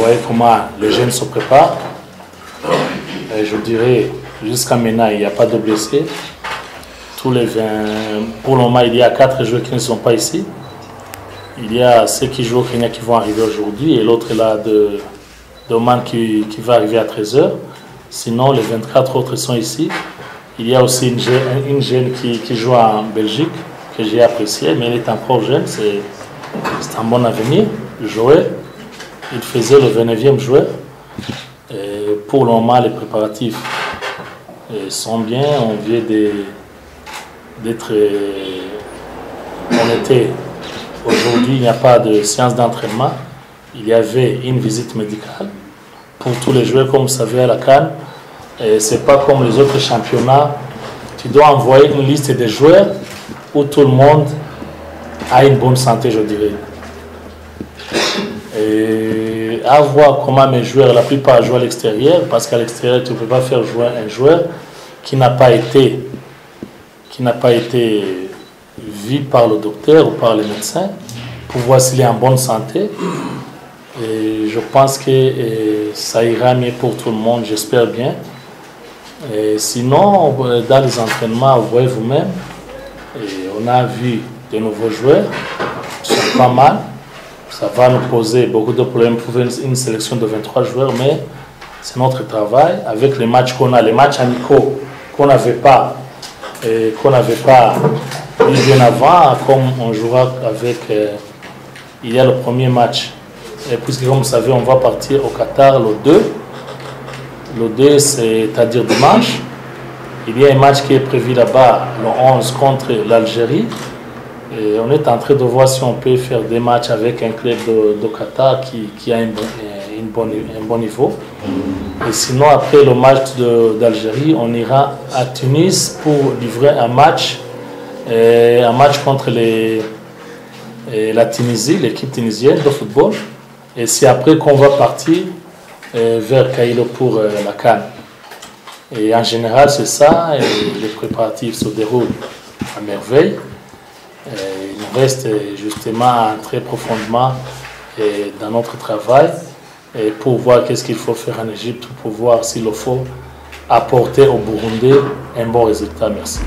voyez comment les jeunes se préparent. Je dirais, jusqu'à maintenant, il n'y a pas de blessés. Tous les 20, pour le moment, il y a quatre joueurs qui ne sont pas ici. Il y a ceux qui jouent au Kenya qui vont arriver aujourd'hui et l'autre là de, de Oman qui, qui va arriver à 13h. Sinon, les 24 autres sont ici. Il y a aussi une jeune, une jeune qui, qui joue en Belgique, que j'ai appréciée, mais elle est encore jeune, c'est c'est un bon avenir. Joël, il faisait le 29e joueur. Pour le moment, les préparatifs euh, sont bien. On vient de- d'être. euh, On était. Aujourd'hui, il n'y a pas de séance d'entraînement. Il y avait une visite médicale pour tous les joueurs, comme vous savez, à la Cannes. Et c'est pas comme les autres championnats. Tu dois envoyer une liste des joueurs où tout le monde a une bonne santé, je dirais. Et à voir comment mes joueurs, la plupart jouent à l'extérieur, parce qu'à l'extérieur, tu ne peux pas faire jouer un joueur qui n'a pas été, qui n'a pas été vu par le docteur ou par les médecins pour voir s'il est en bonne santé. Et je pense que ça ira mieux pour tout le monde, j'espère bien. Sinon, dans les entraînements, vous voyez vous-même, on a vu de nouveaux joueurs, ils sont pas mal. Ça va nous poser beaucoup de problèmes pour une, sélection de 23 joueurs, mais c'est notre travail. Avec les matchs qu'on a, les matchs amicaux qu'on n'avait pas, qu'on n'avait pas eu bien avant, comme on jouera avec, euh, il y a le premier match. Et puisque comme vous savez, on va partir au Qatar le 2. Le 2, c'est-à-dire dimanche. Il y a un match qui est prévu là-bas, le 11, contre l'Algérie. On est en train de voir si on peut faire des matchs avec un club de, Qatar qui, qui a un bon, une bonne- un bon niveau. Et sinon, après le match d'Algérie, on ira à Tunis pour livrer un match, euh, un match contre euh, la Tunisie, l'équipe tunisienne de football. Et c'est après qu'on va partir euh, vers Caïro pour la Cannes. Et en général, c'est ça. Les préparatifs se déroulent à merveille. Et il nous reste euh, justement entrer profondément euh, dans notre travail pour voir qu'est-ce qu'il faut faire en Égypte pour voir s'il le faut apporter au Burundi un bon résultat. Merci.